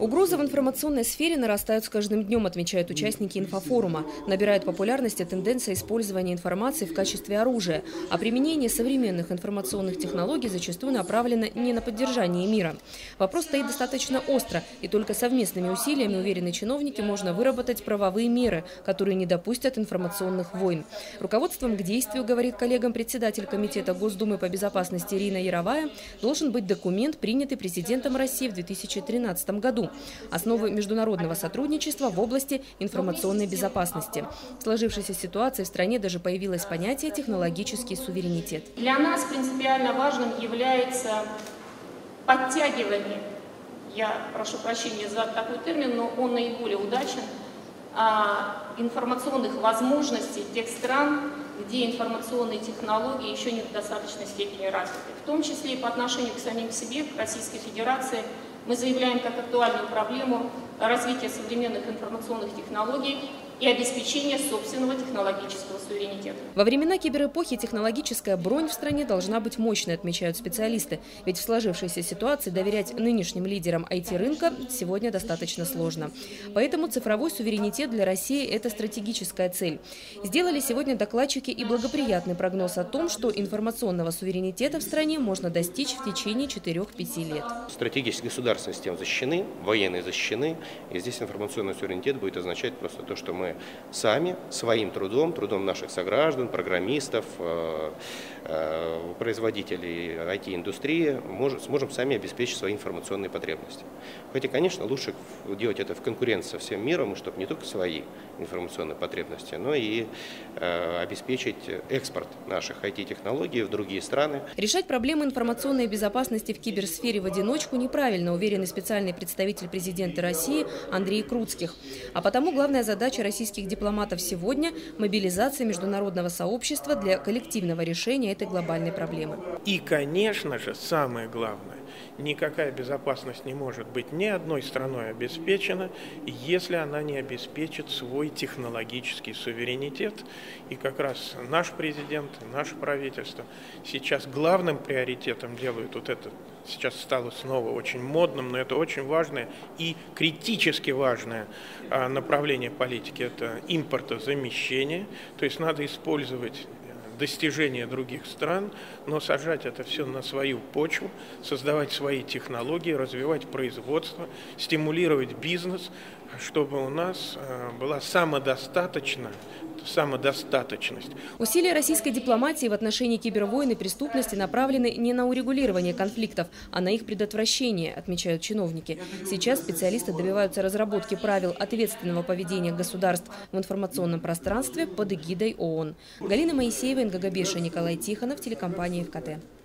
Угрозы в информационной сфере нарастают с каждым днем, отмечают участники инфофорума. Набирает популярность тенденция использования информации в качестве оружия, а применение современных информационных технологий зачастую направлено не на поддержание мира. Вопрос стоит достаточно остро, и только совместными усилиями, уверены чиновники, можно выработать правовые меры, которые не допустят информационных войн. Руководством к действию, говорит коллегам председатель Комитета Госдумы по безопасности Ирина Яровая, должен быть документ, принятый президентом России в 2013 году. Основы международного сотрудничества в области информационной безопасности. В сложившейся ситуации в стране даже появилось понятие «технологический суверенитет». Для нас принципиально важным является подтягивание, я прошу прощения за такой термин, но он наиболее удачен, а, информационных возможностей тех стран, где информационные технологии еще не в достаточной степени развиты. В том числе и по отношению к самим себе, к Российской Федерации, мы заявляем как актуальную проблему развития современных информационных технологий и обеспечения собственного технологического суверенитета. Во времена киберэпохи технологическая бронь в стране должна быть мощной, отмечают специалисты. Ведь в сложившейся ситуации доверять нынешним лидерам IT-рынка сегодня достаточно сложно. Поэтому цифровой суверенитет для России – это стратегическая цель. Сделали сегодня докладчики и благоприятный прогноз о том, что информационного суверенитета в стране можно достичь в течение 4-5 лет. Стратегические государственные системы защищены, военные защищены. И здесь информационный суверенитет будет означать просто то, что мы сами, своим трудом, трудом наших сограждан, программистов, э, э, производителей IT-индустрии, сможем сами обеспечить свои информационные потребности. Хотя, конечно, лучше делать это в конкуренции со всем миром, чтобы не только свои информационные потребности, но и э, обеспечить экспорт наших IT-технологий в другие страны. Решать проблемы информационной безопасности в киберсфере в одиночку неправильно, уверенный специальный представитель президента России Андрей Круцких. А потому главная задача России российских дипломатов сегодня – мобилизация международного сообщества для коллективного решения этой глобальной проблемы. И, конечно же, самое главное, никакая безопасность не может быть ни одной страной обеспечена, если она не обеспечит свой технологический суверенитет. И как раз наш президент, наше правительство сейчас главным приоритетом делают вот это. Сейчас стало снова очень модным, но это очень важное и критически важное а, направление политики это импортозамещение, то есть надо использовать достижения других стран, но сажать это все на свою почву, создавать свои технологии, развивать производство, стимулировать бизнес, чтобы у нас э, была самодостаточная самодостаточность. Усилия российской дипломатии в отношении кибервойны и преступности направлены не на урегулирование конфликтов, а на их предотвращение, отмечают чиновники. Сейчас специалисты добиваются разработки правил ответственного поведения государств в информационном пространстве под эгидой ООН. Галина Моисеева, Ингагабеша, Николай Тихонов, телекомпания ФКТ.